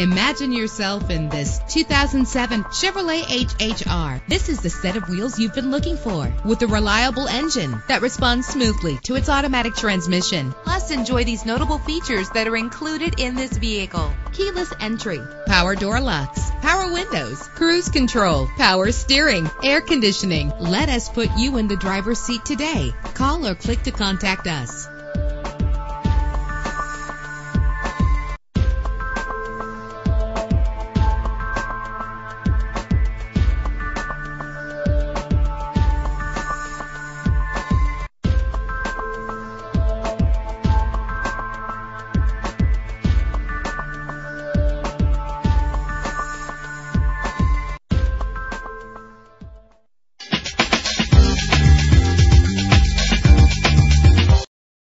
Imagine yourself in this 2007 Chevrolet HHR. This is the set of wheels you've been looking for with a reliable engine that responds smoothly to its automatic transmission. Plus, enjoy these notable features that are included in this vehicle. Keyless entry, power door locks, power windows, cruise control, power steering, air conditioning. Let us put you in the driver's seat today. Call or click to contact us.